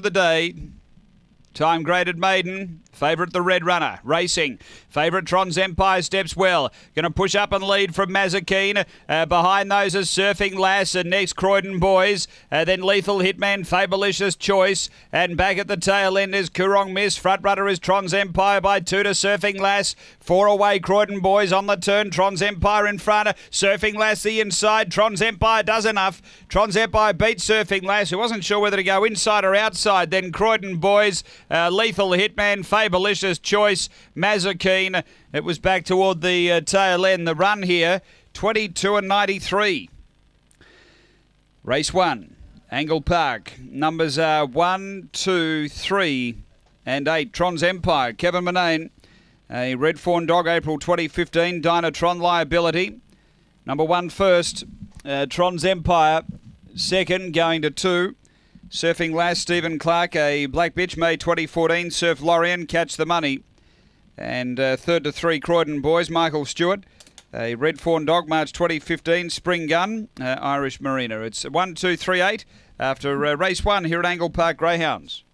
the day. Time graded maiden. Favourite the Red Runner. Racing. Favourite Tron's Empire steps well. Going to push up and lead from Mazakine. Uh, behind those is Surfing Lass and next Croydon Boys. Uh, then Lethal Hitman, Fabulicious Choice. And back at the tail end is Kurong Miss. Front runner is Tron's Empire by two to Surfing Lass. Four away Croydon Boys on the turn. Tron's Empire in front. Surfing Lass the inside. Tron's Empire does enough. Tron's Empire beats Surfing Lass, who wasn't sure whether to go inside or outside. Then Croydon Boys, uh, Lethal Hitman, Fabulicious Choice, Mazakine. It was back toward the uh, tail end. The run here, 22 and 93. Race one, Angle Park. Numbers are one, two, three, and eight. Tron's Empire, Kevin Manane. A Red Fawn Dog, April 2015. Dynatron Liability. Number one first, uh, Tron's Empire. Second, going to two. Surfing Lass, Stephen Clark, a Black Bitch, May 2014. Surf Lorien, Catch the Money. And uh, third to three, Croydon Boys, Michael Stewart. A Red Fawn Dog, March 2015. Spring Gun, uh, Irish Marina. It's one, two, three, eight after uh, race one here at Angle Park Greyhounds.